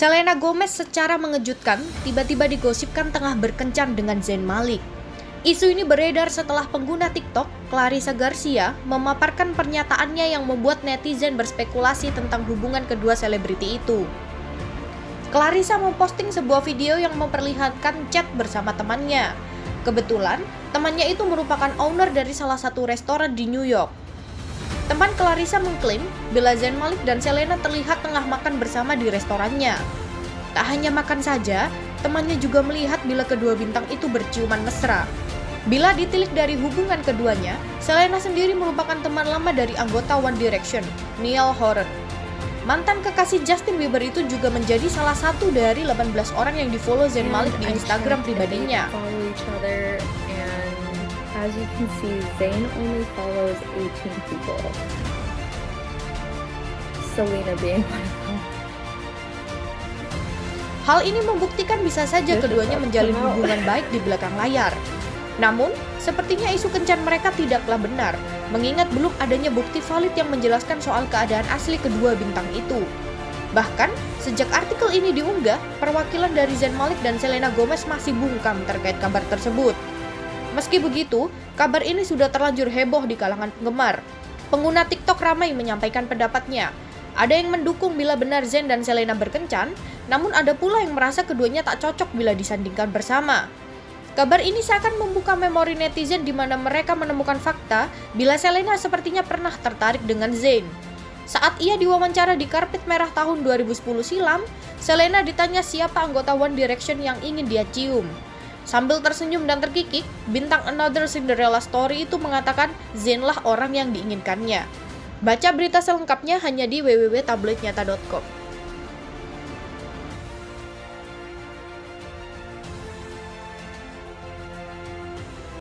Selena Gomez secara mengejutkan tiba-tiba digosipkan tengah berkencan dengan Zayn Malik. Isu ini beredar setelah pengguna TikTok, Clarissa Garcia, memaparkan pernyataannya yang membuat netizen berspekulasi tentang hubungan kedua selebriti itu. Clarissa memposting sebuah video yang memperlihatkan chat bersama temannya. Kebetulan, temannya itu merupakan owner dari salah satu restoran di New York. Teman Clarissa mengklaim bila Zayn Malik dan Selena terlihat tengah makan bersama di restorannya. Tak hanya makan saja, temannya juga melihat bila kedua bintang itu berciuman mesra. Bila ditilik dari hubungan keduanya, Selena sendiri merupakan teman lama dari anggota One Direction, Niall Horan. Mantan kekasih Justin Bieber itu juga menjadi salah satu dari 18 orang yang difollow Zayn Malik di Instagram pribadinya. As you can see, Zayn only follows 18 people. Selena being one of them. Hal ini membuktikan bisa saja keduanya menjalin hubungan baik di belakang layar. Namun, sepertinya isu kencan mereka tidaklah benar, mengingat belum adanya bukti valid yang menjelaskan soal keadaan asli kedua bintang itu. Bahkan, sejak artikel ini diunggah, perwakilan dari Zayn Malik dan Selena Gomez masih bungkam terkait kabar tersebut. Meski begitu, kabar ini sudah terlanjur heboh di kalangan penggemar. Pengguna TikTok ramai menyampaikan pendapatnya. Ada yang mendukung bila benar Zen dan Selena berkencan, namun ada pula yang merasa keduanya tak cocok bila disandingkan bersama. Kabar ini seakan membuka memori netizen di mana mereka menemukan fakta bila Selena sepertinya pernah tertarik dengan Zayn. Saat ia diwawancara di karpet merah tahun 2010 silam, Selena ditanya siapa anggota One Direction yang ingin dia cium. Sambil tersenyum dan terkikik, bintang Another Cinderella Story itu mengatakan Zayn lah orang yang diinginkannya. Baca berita selengkapnya hanya di www.tabloidnyata.com.